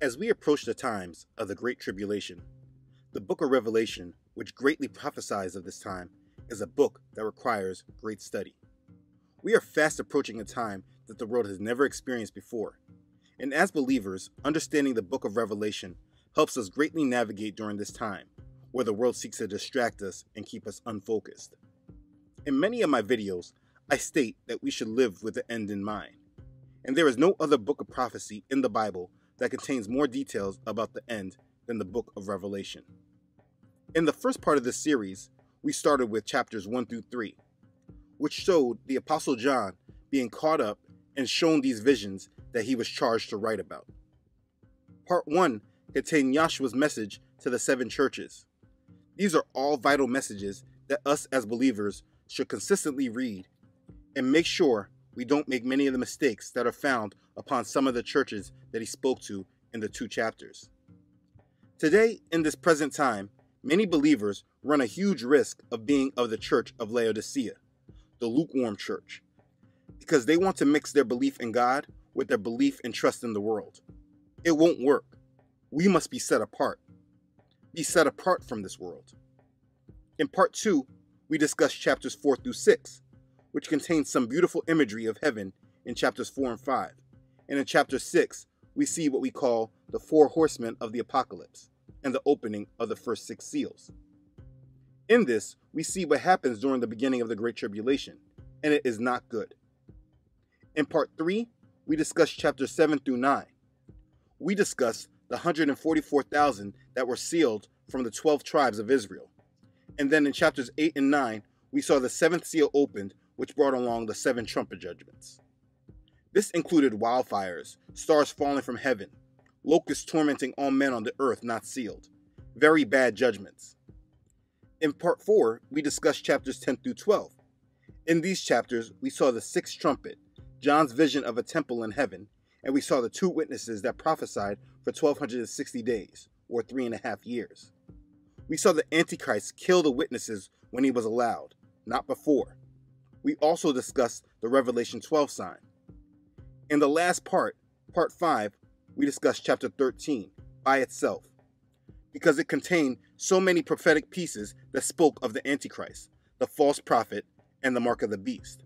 As we approach the times of the Great Tribulation, the book of Revelation, which greatly prophesies of this time, is a book that requires great study. We are fast approaching a time that the world has never experienced before, and as believers, understanding the book of Revelation helps us greatly navigate during this time, where the world seeks to distract us and keep us unfocused. In many of my videos, I state that we should live with the end in mind, and there is no other book of prophecy in the Bible that contains more details about the end than the book of Revelation. In the first part of this series, we started with chapters 1 through 3, which showed the Apostle John being caught up and shown these visions that he was charged to write about. Part 1 contained Yahshua's message to the seven churches. These are all vital messages that us as believers should consistently read and make sure we don't make many of the mistakes that are found upon some of the churches that he spoke to in the two chapters. Today, in this present time, many believers run a huge risk of being of the church of Laodicea, the lukewarm church, because they want to mix their belief in God with their belief and trust in the world. It won't work. We must be set apart, be set apart from this world. In part two, we discuss chapters 4 through 6, which contains some beautiful imagery of heaven in chapters 4 and 5. And in chapter 6, we see what we call the four horsemen of the apocalypse and the opening of the first six seals. In this, we see what happens during the beginning of the Great Tribulation, and it is not good. In part 3, we discuss chapters 7 through 9. We discuss the 144,000 that were sealed from the 12 tribes of Israel. And then in chapters 8 and 9, we saw the seventh seal opened, which brought along the seven trumpet judgments. This included wildfires, stars falling from heaven, locusts tormenting all men on the earth not sealed, very bad judgments. In part 4, we discussed chapters 10 through 12. In these chapters, we saw the sixth trumpet, John's vision of a temple in heaven, and we saw the two witnesses that prophesied for 1260 days, or three and a half years. We saw the Antichrist kill the witnesses when he was allowed, not before. We also discussed the Revelation 12 sign. In the last part, part 5, we discussed chapter 13 by itself because it contained so many prophetic pieces that spoke of the Antichrist, the false prophet, and the mark of the beast.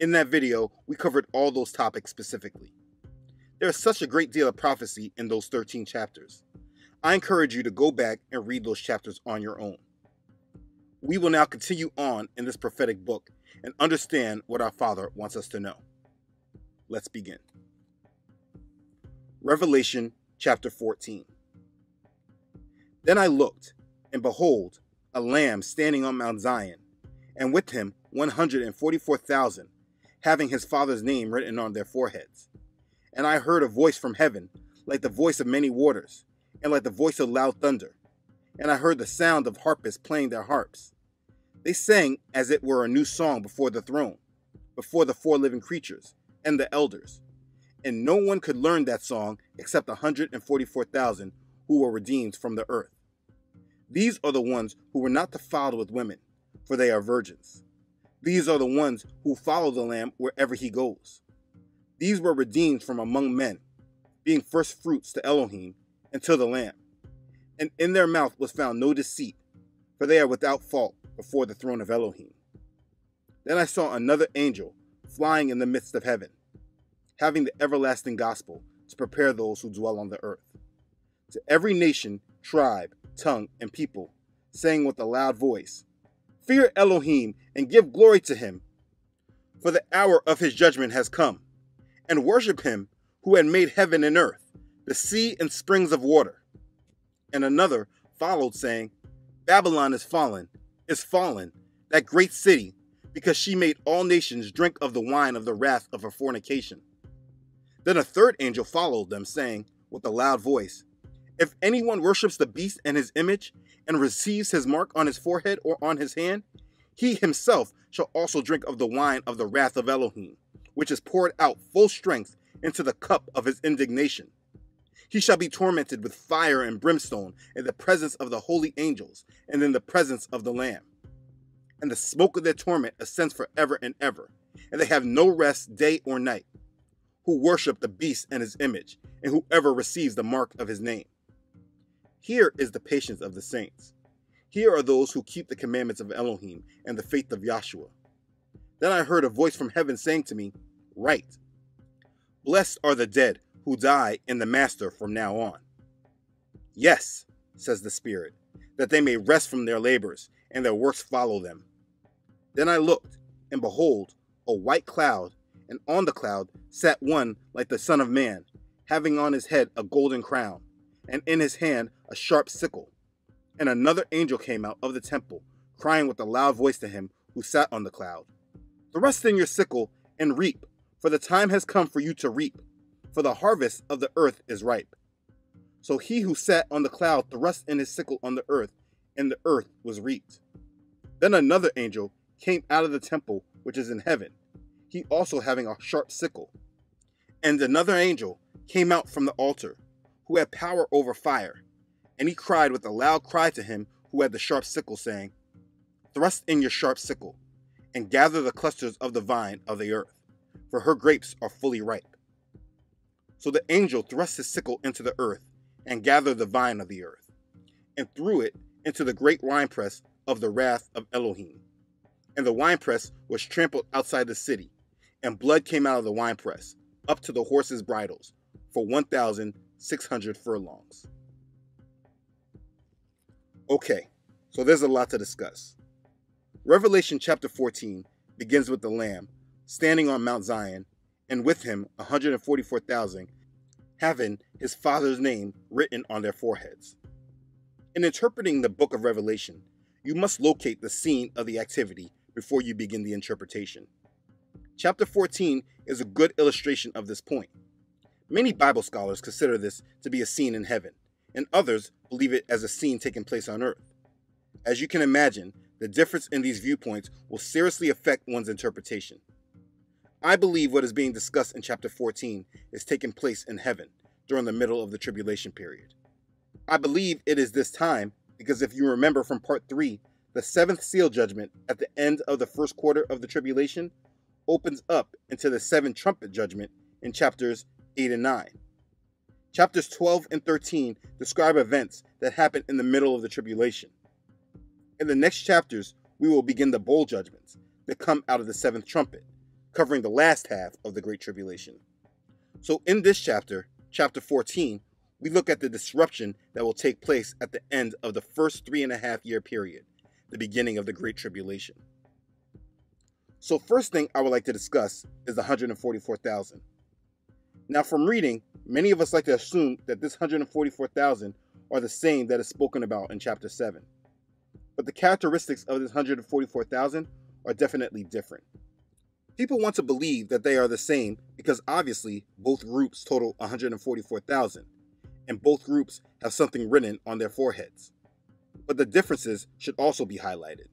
In that video, we covered all those topics specifically. There is such a great deal of prophecy in those 13 chapters. I encourage you to go back and read those chapters on your own. We will now continue on in this prophetic book and understand what our Father wants us to know. Let's begin. Revelation chapter 14. Then I looked, and behold, a lamb standing on Mount Zion, and with him 144,000 having his father's name written on their foreheads. And I heard a voice from heaven, like the voice of many waters, and like the voice of loud thunder. And I heard the sound of harpists playing their harps. They sang as it were a new song before the throne, before the four living creatures, and the elders. And no one could learn that song except 144,000 who were redeemed from the earth. These are the ones who were not defiled with women, for they are virgins. These are the ones who follow the Lamb wherever he goes. These were redeemed from among men, being first fruits to Elohim and to the Lamb. And in their mouth was found no deceit, for they are without fault before the throne of Elohim. Then I saw another angel flying in the midst of heaven, having the everlasting gospel to prepare those who dwell on the earth. To every nation, tribe, tongue, and people, saying with a loud voice, Fear Elohim and give glory to him, for the hour of his judgment has come, and worship him who had made heaven and earth, the sea and springs of water. And another followed, saying, Babylon is fallen, is fallen, that great city, because she made all nations drink of the wine of the wrath of her fornication. Then a third angel followed them, saying with a loud voice, If anyone worships the beast and his image, and receives his mark on his forehead or on his hand, he himself shall also drink of the wine of the wrath of Elohim, which is poured out full strength into the cup of his indignation. He shall be tormented with fire and brimstone in the presence of the holy angels and in the presence of the Lamb. And the smoke of their torment ascends forever and ever, and they have no rest day or night. who worship the beast and his image, and whoever receives the mark of his name. Here is the patience of the saints. Here are those who keep the commandments of Elohim and the faith of Yahshua. Then I heard a voice from heaven saying to me, Write, Blessed are the dead who die in the Master from now on. Yes, says the Spirit, that they may rest from their labors and their works follow them. Then I looked, and behold, a white cloud, and on the cloud sat one like the Son of Man, having on his head a golden crown, and in his hand a sharp sickle. And another angel came out of the temple, crying with a loud voice to him who sat on the cloud Thrust in your sickle and reap, for the time has come for you to reap, for the harvest of the earth is ripe. So he who sat on the cloud thrust in his sickle on the earth, and the earth was reaped. Then another angel came out of the temple which is in heaven, he also having a sharp sickle. And another angel came out from the altar, who had power over fire, and he cried with a loud cry to him who had the sharp sickle, saying, Thrust in your sharp sickle, and gather the clusters of the vine of the earth, for her grapes are fully ripe. So the angel thrust his sickle into the earth, and gathered the vine of the earth, and threw it into the great winepress of the wrath of Elohim. And the winepress was trampled outside the city, and blood came out of the winepress, up to the horses' bridles, for 1,600 furlongs. Okay, so there's a lot to discuss. Revelation chapter 14 begins with the Lamb standing on Mount Zion, and with him 144,000 having his Father's name written on their foreheads. In interpreting the book of Revelation, you must locate the scene of the activity before you begin the interpretation. Chapter 14 is a good illustration of this point. Many Bible scholars consider this to be a scene in heaven, and others believe it as a scene taking place on earth. As you can imagine, the difference in these viewpoints will seriously affect one's interpretation. I believe what is being discussed in chapter 14 is taking place in heaven during the middle of the tribulation period. I believe it is this time because if you remember from part 3, the seventh seal judgment at the end of the first quarter of the tribulation opens up into the seven trumpet judgment in chapters 8 and 9. Chapters 12 and 13 describe events that happen in the middle of the tribulation. In the next chapters, we will begin the bowl judgments that come out of the seventh trumpet, covering the last half of the Great Tribulation. So, in this chapter, chapter 14, we look at the disruption that will take place at the end of the first three and a half year period the beginning of the Great Tribulation. So, first thing I would like to discuss is the 144,000. Now, from reading, many of us like to assume that this 144,000 are the same that is spoken about in chapter 7. But the characteristics of this 144,000 are definitely different. People want to believe that they are the same because obviously both groups total 144,000, and both groups have something written on their foreheads but the differences should also be highlighted.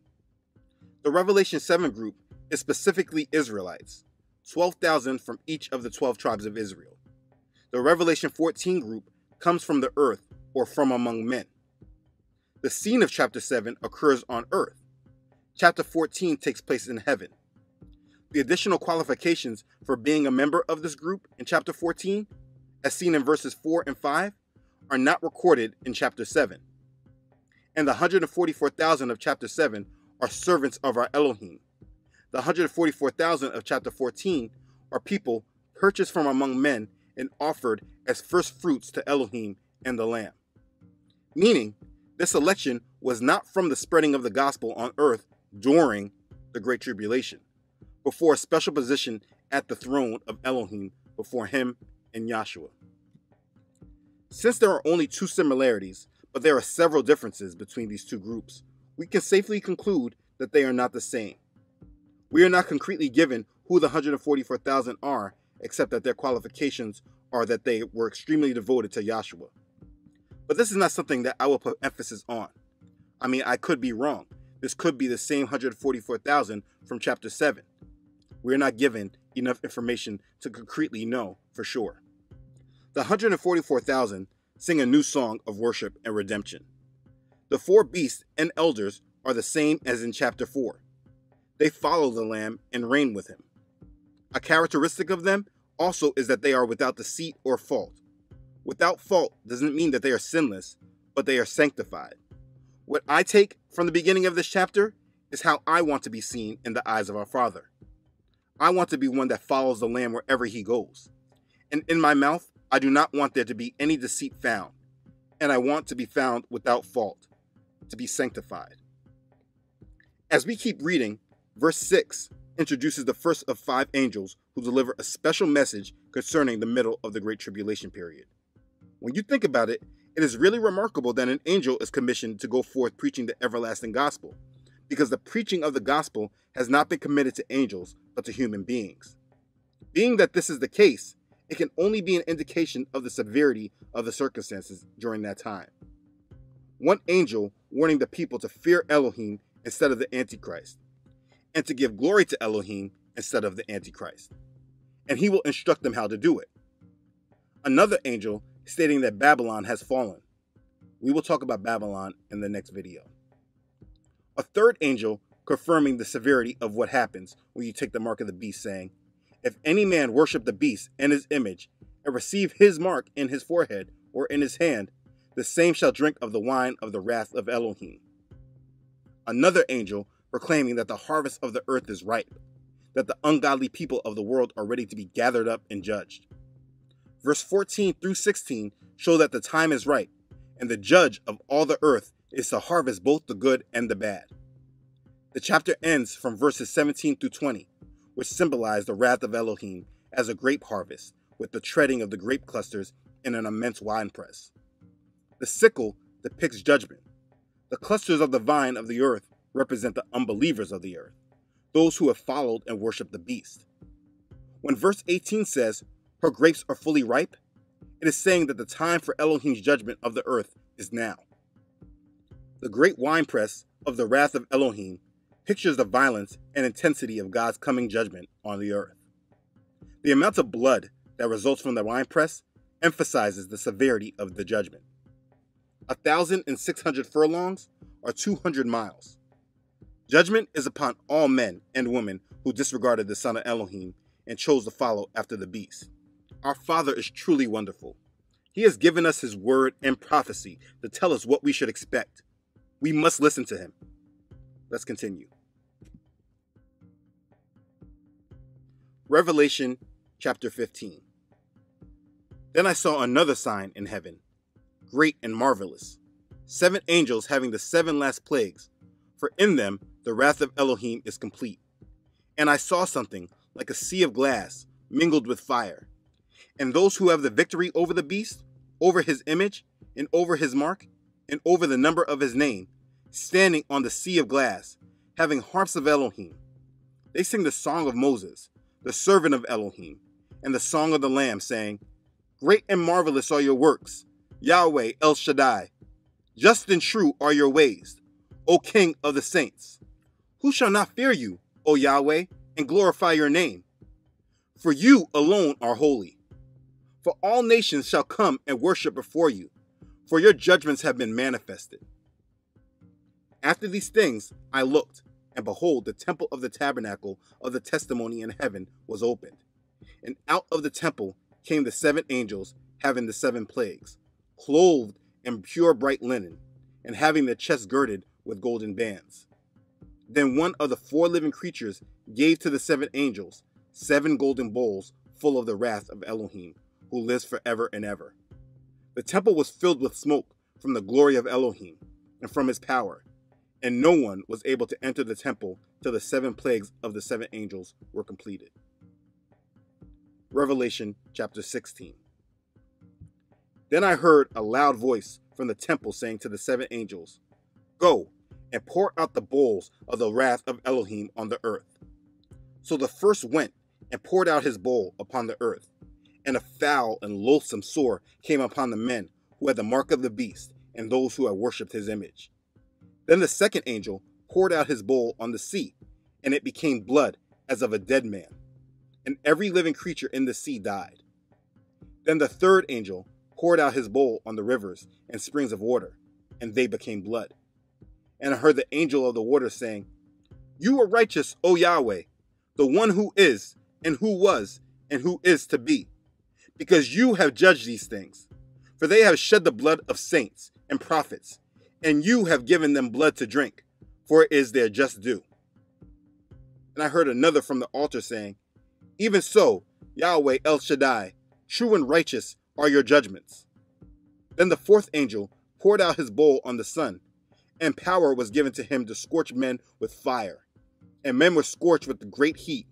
The Revelation 7 group is specifically Israelites, 12,000 from each of the 12 tribes of Israel. The Revelation 14 group comes from the earth or from among men. The scene of chapter 7 occurs on earth. Chapter 14 takes place in heaven. The additional qualifications for being a member of this group in chapter 14, as seen in verses 4 and 5, are not recorded in chapter 7 and the 144,000 of chapter 7 are servants of our Elohim. The 144,000 of chapter 14 are people purchased from among men and offered as first fruits to Elohim and the Lamb. Meaning, this election was not from the spreading of the gospel on earth during the Great Tribulation, but for a special position at the throne of Elohim before him and Yahshua. Since there are only two similarities, but there are several differences between these two groups. We can safely conclude that they are not the same. We are not concretely given who the 144,000 are, except that their qualifications are that they were extremely devoted to Yahshua. But this is not something that I will put emphasis on. I mean, I could be wrong. This could be the same 144,000 from chapter 7. We are not given enough information to concretely know for sure. The 144,000 sing a new song of worship and redemption. The four beasts and elders are the same as in chapter 4. They follow the Lamb and reign with him. A characteristic of them also is that they are without deceit or fault. Without fault doesn't mean that they are sinless, but they are sanctified. What I take from the beginning of this chapter is how I want to be seen in the eyes of our Father. I want to be one that follows the Lamb wherever he goes. And in my mouth, I do not want there to be any deceit found, and I want to be found without fault, to be sanctified. As we keep reading, verse 6 introduces the first of five angels who deliver a special message concerning the middle of the Great Tribulation period. When you think about it, it is really remarkable that an angel is commissioned to go forth preaching the everlasting gospel, because the preaching of the gospel has not been committed to angels, but to human beings. Being that this is the case, it can only be an indication of the severity of the circumstances during that time. One angel warning the people to fear Elohim instead of the Antichrist, and to give glory to Elohim instead of the Antichrist. And he will instruct them how to do it. Another angel stating that Babylon has fallen. We will talk about Babylon in the next video. A third angel confirming the severity of what happens when you take the mark of the beast, saying, If any man worship the beast and his image, and receive his mark in his forehead or in his hand, the same shall drink of the wine of the wrath of Elohim. Another angel proclaiming that the harvest of the earth is ripe, that the ungodly people of the world are ready to be gathered up and judged. Verse 14 through 16 show that the time is right, and the judge of all the earth is to harvest both the good and the bad. The chapter ends from verses 17 through 20, which symbolize the wrath of Elohim as a grape harvest, with the treading of the grape clusters in an immense winepress. The sickle depicts judgment. The clusters of the vine of the earth represent the unbelievers of the earth, those who have followed and worshiped the beast. When verse 18 says, her grapes are fully ripe, it is saying that the time for Elohim's judgment of the earth is now. The great winepress of the wrath of Elohim pictures the violence and intensity of God's coming judgment on the earth. The amount of blood that results from the winepress emphasizes the severity of the judgment. A thousand and six hundred furlongs are 200 miles. Judgment is upon all men and women who disregarded the Son of Elohim and chose to follow after the beast. Our Father is truly wonderful. He has given us His word and prophecy to tell us what we should expect. We must listen to Him. Let's continue. Revelation chapter 15. Then I saw another sign in heaven, great and marvelous seven angels having the seven last plagues, for in them the wrath of Elohim is complete. And I saw something like a sea of glass mingled with fire and those who have the victory over the beast, over his image, and over his mark, and over the number of his name, standing on the sea of glass, having harps of Elohim. They sing the song of Moses, the servant of Elohim, and the song of the Lamb, saying, Great and marvelous are your works, Yahweh El Shaddai. Just and true are your ways, O King of the saints. Who shall not fear you, O Yahweh, and glorify your name? For you alone are holy. For all nations shall come and worship before you, for your judgments have been manifested. After these things I looked, and behold, the temple of the tabernacle of the testimony in heaven was opened. And out of the temple came the seven angels having the seven plagues, clothed in pure bright linen, and having their chests girded with golden bands. Then one of the four living creatures gave to the seven angels seven golden bowls full of the wrath of Elohim, who lives forever and ever. The temple was filled with smoke from the glory of Elohim and from his power, and no one was able to enter the temple till the seven plagues of the seven angels were completed. Revelation chapter 16. Then I heard a loud voice from the temple saying to the seven angels, Go and pour out the bowls of the wrath of Elohim on the earth. So the first went and poured out his bowl upon the earth and a foul and loathsome sore came upon the men who had the mark of the beast and those who had worshipped his image. Then the second angel poured out his bowl on the sea, and it became blood as of a dead man, and every living creature in the sea died. Then the third angel poured out his bowl on the rivers and springs of water, and they became blood. And I heard the angel of the water saying, You are righteous, O Yahweh, the one who is, and who was, and who is to be, because you have judged these things. For they have shed the blood of saints and prophets, and you have given them blood to drink, for it is their just due. And I heard another from the altar saying, Even so, Yahweh El Shaddai, true and righteous are your judgments. Then the fourth angel poured out his bowl on the sun, and power was given to him to scorch men with fire. And men were scorched with the great heat,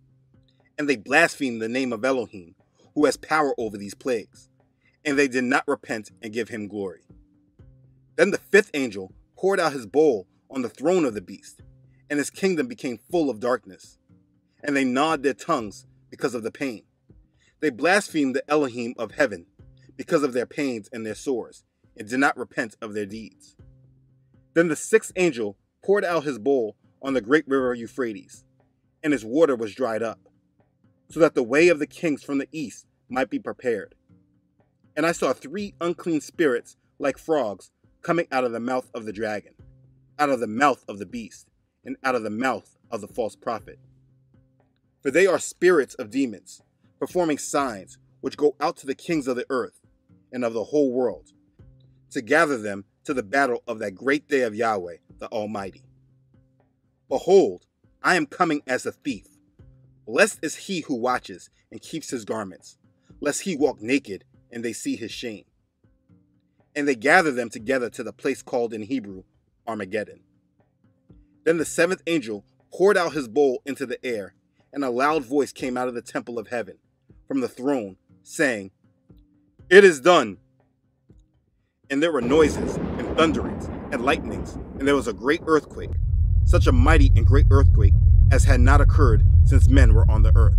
and they blasphemed the name of Elohim, who has power over these plagues. And they did not repent and give him glory. Then the fifth angel poured out his bowl on the throne of the beast, and his kingdom became full of darkness. And they gnawed their tongues because of the pain. They blasphemed the Elohim of heaven because of their pains and their sores, and did not repent of their deeds. Then the sixth angel poured out his bowl on the great river Euphrates, and its water was dried up, so that the way of the kings from the east might be prepared. And I saw three unclean spirits like frogs coming out of the mouth of the dragon, out of the mouth of the beast, and out of the mouth of the false prophet. For they are spirits of demons, performing signs which go out to the kings of the earth and of the whole world, to gather them to the battle of that great day of Yahweh the Almighty. Behold, I am coming as a thief. Blessed is he who watches and keeps his garments, lest he walk naked and they see his shame. And they gather them together to the place called in Hebrew Armageddon. Then the seventh angel poured out his bowl into the air, and a loud voice came out of the temple of heaven, from the throne, saying, It is done. And there were noises, and thunderings, and lightnings, and there was a great earthquake, such a mighty and great earthquake as had not occurred since men were on the earth.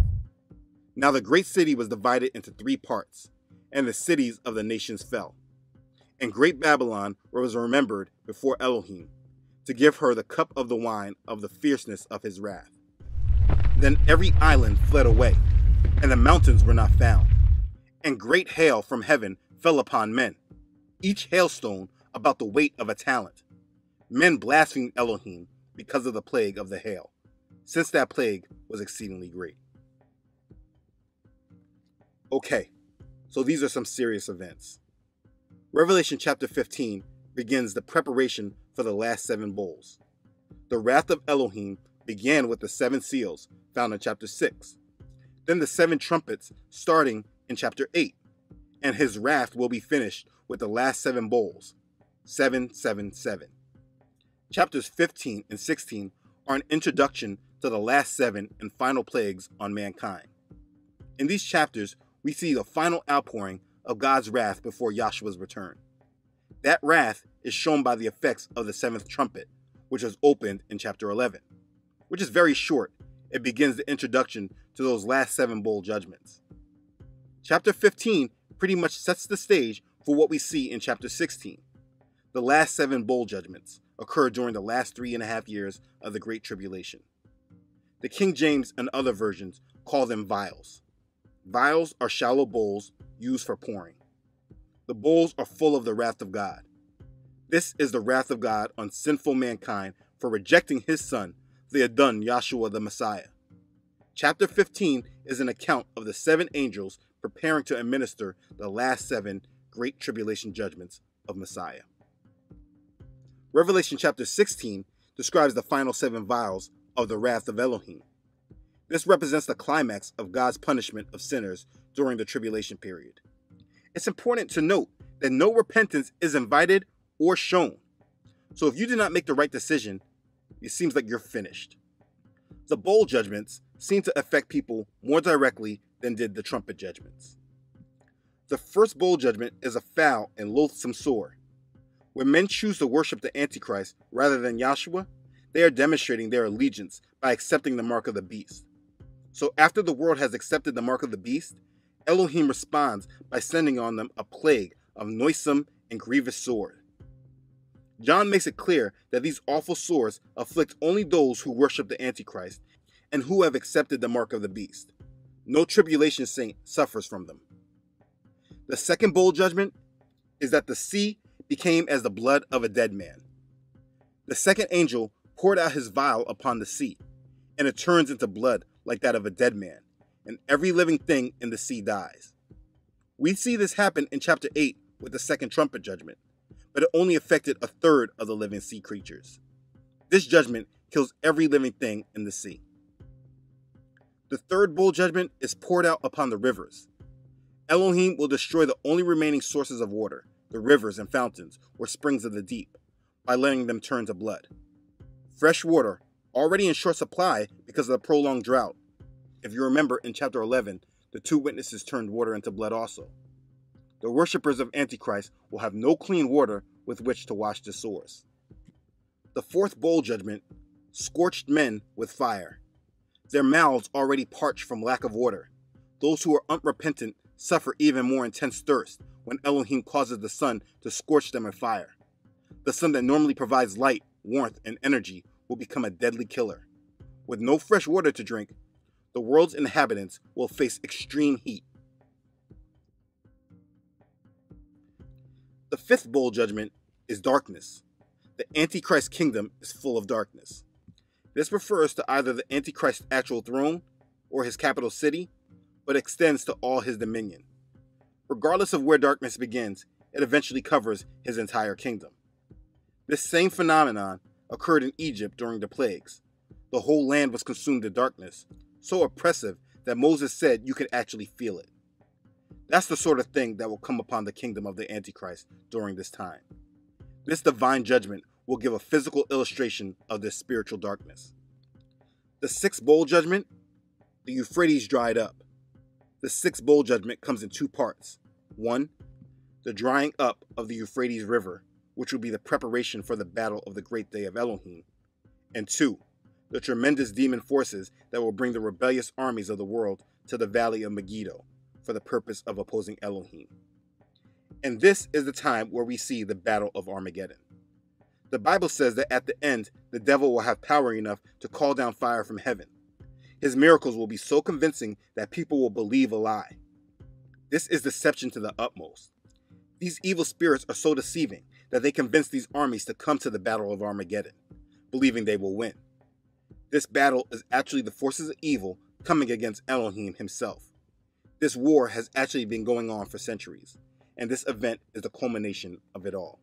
Now the great city was divided into three parts, and the cities of the nations fell. And great Babylon was remembered before Elohim, to give her the cup of the wine of the fierceness of his wrath. Then every island fled away, and the mountains were not found. And great hail from heaven fell upon men, each hailstone about the weight of a talent. Men blasphemed Elohim because of the plague of the hail, since that plague was exceedingly great. Okay, so these are some serious events. Revelation chapter 15 begins the preparation for the last seven bowls. The wrath of Elohim began with the seven seals, found in chapter 6. Then the seven trumpets, starting in chapter 8. And his wrath will be finished with the last seven bowls 777. Chapters 15 and 16 are an introduction to the last seven and final plagues on mankind. In these chapters, we see the final outpouring of God's wrath before Yahshua's return. That wrath is shown by the effects of the seventh trumpet, which was opened in chapter 11, which is very short. It begins the introduction to those last seven bowl judgments. Chapter 15 pretty much sets the stage for what we see in chapter 16. The last seven bowl judgments occurred during the last three and a half years of the Great Tribulation. The King James and other versions call them vials. Vials are shallow bowls used for pouring. The bowls are full of the wrath of God. This is the wrath of God on sinful mankind for rejecting his son, the Adon Yahshua the Messiah. Chapter 15 is an account of the seven angels preparing to administer the last seven great tribulation judgments of Messiah. Revelation chapter 16 describes the final seven vials of the wrath of Elohim. This represents the climax of God's punishment of sinners during the tribulation period. It's important to note that no repentance is invited or shown. So if you did not make the right decision, it seems like you're finished. The bowl judgments seem to affect people more directly than did the trumpet judgments. The first bowl judgment is a foul and loathsome sore. When men choose to worship the Antichrist rather than Yahshua, they are demonstrating their allegiance by accepting the mark of the beast. So after the world has accepted the mark of the beast, Elohim responds by sending on them a plague of noisome and grievous sword. John makes it clear that these awful sores afflict only those who worship the Antichrist and who have accepted the mark of the beast. No tribulation saint suffers from them. The second bowl judgment is that the sea became as the blood of a dead man. The second angel poured out his vial upon the sea, and it turns into blood like that of a dead man, and every living thing in the sea dies. We see this happen in chapter 8 with the second trumpet judgment, but it only affected a third of the living sea creatures. This judgment kills every living thing in the sea. The third bowl judgment is poured out upon the rivers. Elohim will destroy the only remaining sources of water, the rivers and fountains, or springs of the deep, by letting them turn to blood. Fresh water, already in short supply because of the prolonged drought. If you remember in chapter 11, the two witnesses turned water into blood also. The worshippers of Antichrist will have no clean water with which to wash the sores. The fourth bowl judgment scorched men with fire. Their mouths already parched from lack of water. Those who are unrepentant suffer even more intense thirst when Elohim causes the sun to scorch them in fire. The sun that normally provides light, warmth, and energy will become a deadly killer. With no fresh water to drink, the world's inhabitants will face extreme heat. The fifth bowl judgment is darkness. The Antichrist kingdom is full of darkness. This refers to either the Antichrist's actual throne or his capital city, but extends to all his dominion. Regardless of where darkness begins, it eventually covers his entire kingdom. This same phenomenon occurred in Egypt during the plagues. The whole land was consumed in darkness, so oppressive that Moses said you could actually feel it. That's the sort of thing that will come upon the kingdom of the Antichrist during this time. This divine judgment will give a physical illustration of this spiritual darkness. The sixth bowl judgment, the Euphrates dried up. The sixth bowl judgment comes in two parts. One, the drying up of the Euphrates River which will be the preparation for the battle of the great day of Elohim. And two, the tremendous demon forces that will bring the rebellious armies of the world to the valley of Megiddo for the purpose of opposing Elohim. And this is the time where we see the battle of Armageddon. The Bible says that at the end, the devil will have power enough to call down fire from heaven. His miracles will be so convincing that people will believe a lie. This is deception to the utmost. These evil spirits are so deceiving that they convince these armies to come to the Battle of Armageddon, believing they will win. This battle is actually the forces of evil coming against Elohim himself. This war has actually been going on for centuries, and this event is the culmination of it all.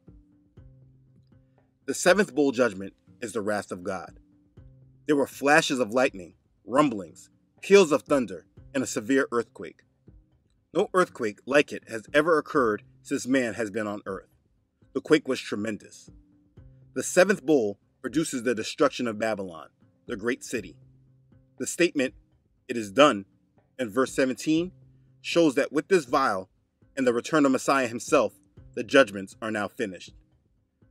The seventh bowl judgment is the wrath of God. There were flashes of lightning, rumblings, peals of thunder, and a severe earthquake. No earthquake like it has ever occurred since man has been on earth. The quake was tremendous. The seventh bowl produces the destruction of Babylon, the great city. The statement, it is done, in verse 17, shows that with this vial and the return of Messiah himself, the judgments are now finished.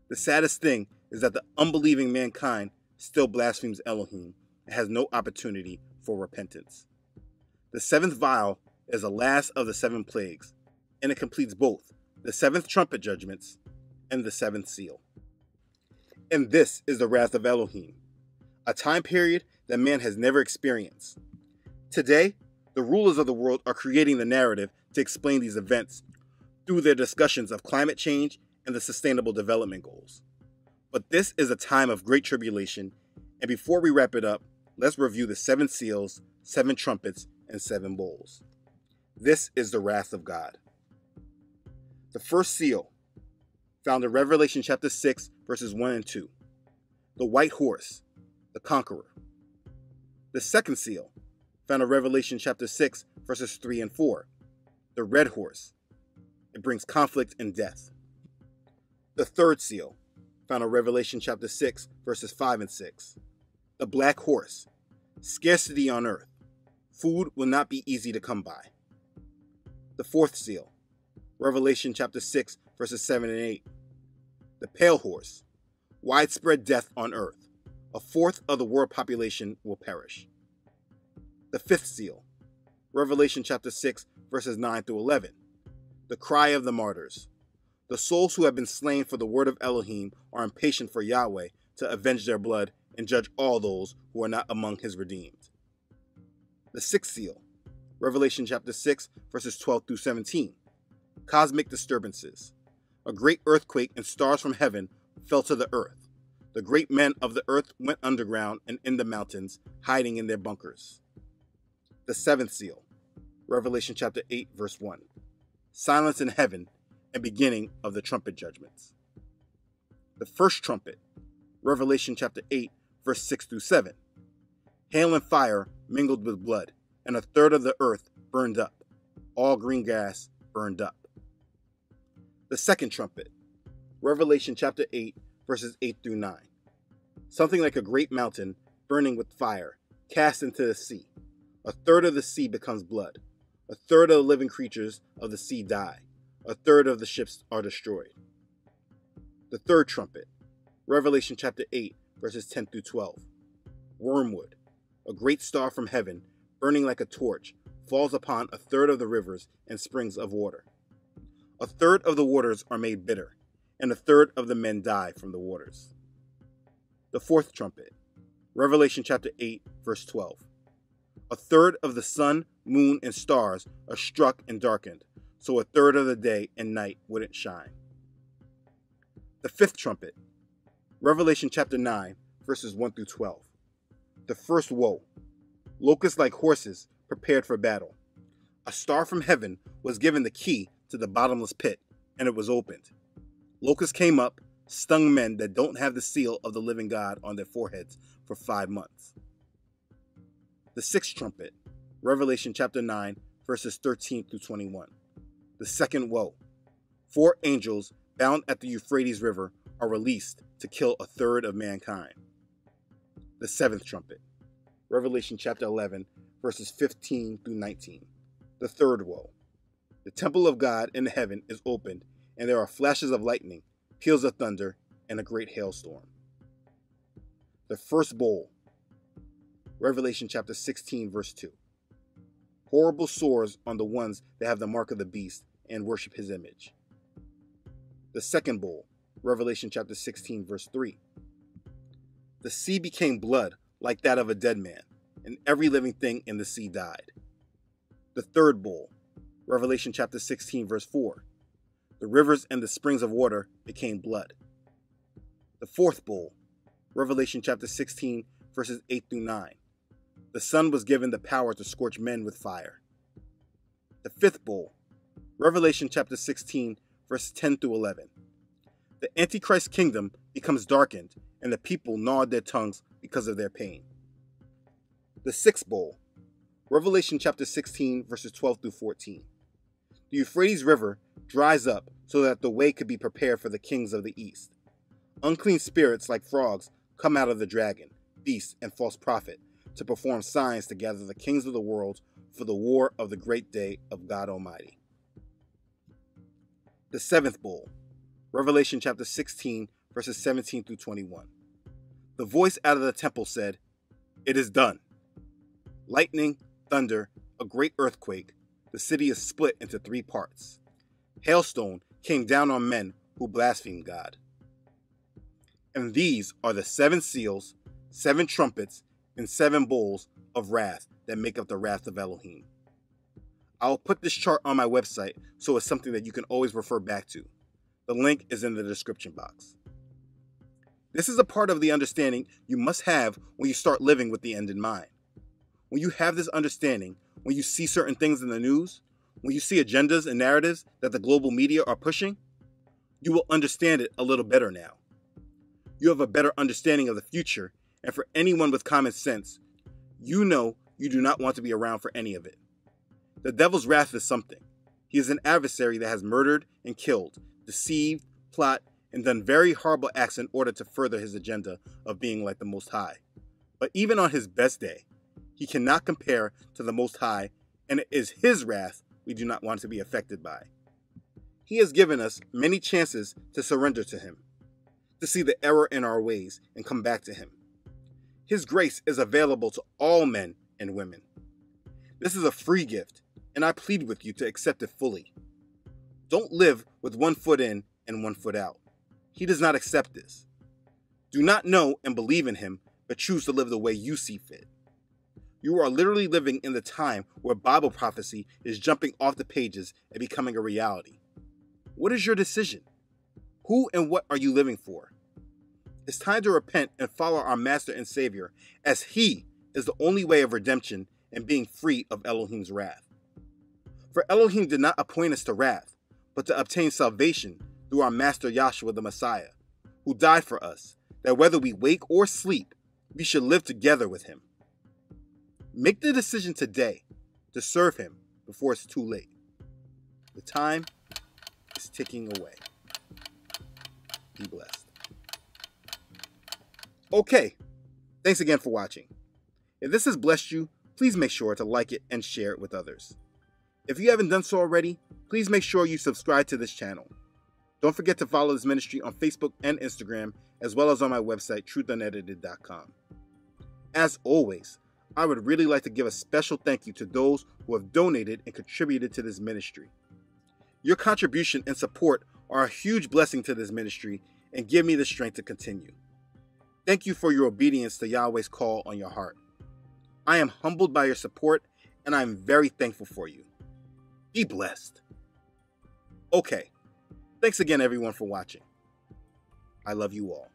The saddest thing is that the unbelieving mankind still blasphemes Elohim and has no opportunity for repentance. The seventh vial is the last of the seven plagues, and it completes both the seventh trumpet judgments and the seventh seal. And this is the wrath of Elohim, a time period that man has never experienced. Today, the rulers of the world are creating the narrative to explain these events through their discussions of climate change and the Sustainable Development Goals. But this is a time of great tribulation, and before we wrap it up, let's review the seven seals, seven trumpets, and seven bowls. This is the wrath of God. The first seal found in Revelation chapter 6, verses 1 and 2. The white horse, the conqueror. The second seal, found in Revelation chapter 6, verses 3 and 4. The red horse. It brings conflict and death. The third seal, found in Revelation chapter 6, verses 5 and 6. The black horse. Scarcity on earth. Food will not be easy to come by. The fourth seal, Revelation chapter 6, verses 7 and 8 the pale horse, widespread death on earth. A fourth of the world population will perish. The fifth seal, Revelation chapter 6, verses 9 through 11. The cry of the martyrs. The souls who have been slain for the word of Elohim are impatient for Yahweh to avenge their blood and judge all those who are not among his redeemed. The sixth seal, Revelation chapter 6, verses 12 through 17. Cosmic disturbances. A great earthquake and stars from heaven fell to the earth. The great men of the earth went underground and in the mountains, hiding in their bunkers. The seventh seal, Revelation chapter 8, verse 1. Silence in heaven and beginning of the trumpet judgments. The first trumpet, Revelation chapter 8, verse 6 through 7. Hail and fire mingled with blood, and a third of the earth burned up. All green grass burned up. The second trumpet, Revelation chapter 8, verses 8 through 9. Something like a great mountain burning with fire, cast into the sea. A third of the sea becomes blood. A third of the living creatures of the sea die. A third of the ships are destroyed. The third trumpet, Revelation chapter 8, verses 10 through 12. Wormwood, a great star from heaven, burning like a torch, falls upon a third of the rivers and springs of water. A third of the waters are made bitter, and a third of the men die from the waters. The fourth trumpet, Revelation chapter 8, verse 12. A third of the sun, moon, and stars are struck and darkened, so a third of the day and night wouldn't shine. The fifth trumpet, Revelation chapter 9, verses 1 through 12. The first woe. Locusts like horses prepared for battle. A star from heaven was given the key to the bottomless pit, and it was opened. Locusts came up, stung men that don't have the seal of the living God on their foreheads for five months. The sixth trumpet, Revelation chapter 9, verses 13 through 21. The second woe. Four angels bound at the Euphrates River are released to kill a third of mankind. The seventh trumpet, Revelation chapter 11, verses 15 through 19. The third woe. The temple of God in heaven is opened, and there are flashes of lightning, peals of thunder, and a great hailstorm. The first bowl, Revelation chapter 16, verse 2. Horrible sores on the ones that have the mark of the beast and worship his image. The second bowl, Revelation chapter 16, verse 3. The sea became blood like that of a dead man, and every living thing in the sea died. The third bowl, Revelation chapter 16, verse 4. The rivers and the springs of water became blood. The fourth bowl, Revelation chapter 16, verses 8 through 9. The sun was given the power to scorch men with fire. The fifth bowl, Revelation chapter 16, verses 10 through 11. The Antichrist kingdom becomes darkened, and the people gnawed their tongues because of their pain. The sixth bowl, Revelation chapter 16, verses 12 through 14. The Euphrates River dries up so that the way could be prepared for the kings of the east. Unclean spirits like frogs come out of the dragon, beast, and false prophet to perform signs to gather the kings of the world for the war of the great day of God Almighty. The seventh bowl, Revelation chapter 16, verses 17 through 21. The voice out of the temple said, It is done. Lightning, thunder, a great earthquake, the city is split into three parts. Hailstone came down on men who blasphemed God. And these are the seven seals, seven trumpets, and seven bowls of wrath that make up the wrath of Elohim. I'll put this chart on my website so it's something that you can always refer back to. The link is in the description box. This is a part of the understanding you must have when you start living with the end in mind. When you have this understanding, when you see certain things in the news, when you see agendas and narratives that the global media are pushing, you will understand it a little better now. You have a better understanding of the future, and for anyone with common sense, you know you do not want to be around for any of it. The devil's wrath is something. He is an adversary that has murdered and killed, deceived, plot, and done very horrible acts in order to further his agenda of being like the Most High. But even on his best day, he cannot compare to the Most High, and it is his wrath we do not want to be affected by. He has given us many chances to surrender to him, to see the error in our ways and come back to him. His grace is available to all men and women. This is a free gift, and I plead with you to accept it fully. Don't live with one foot in and one foot out. He does not accept this. Do not know and believe in him, but choose to live the way you see fit. You are literally living in the time where Bible prophecy is jumping off the pages and becoming a reality. What is your decision? Who and what are you living for? It's time to repent and follow our Master and Savior, as He is the only way of redemption and being free of Elohim's wrath. For Elohim did not appoint us to wrath, but to obtain salvation through our Master Yahshua the Messiah, who died for us, that whether we wake or sleep, we should live together with him. Make the decision today to serve him before it's too late. The time is ticking away. Be blessed. Okay, thanks again for watching. If this has blessed you, please make sure to like it and share it with others. If you haven't done so already, please make sure you subscribe to this channel. Don't forget to follow this ministry on Facebook and Instagram, as well as on my website, truthunedited.com. As always, I would really like to give a special thank you to those who have donated and contributed to this ministry. Your contribution and support are a huge blessing to this ministry and give me the strength to continue. Thank you for your obedience to Yahuah's call on your heart. I am humbled by your support and I am very thankful for you. Be blessed. Okay, thanks again, everyone, for watching. I love you all.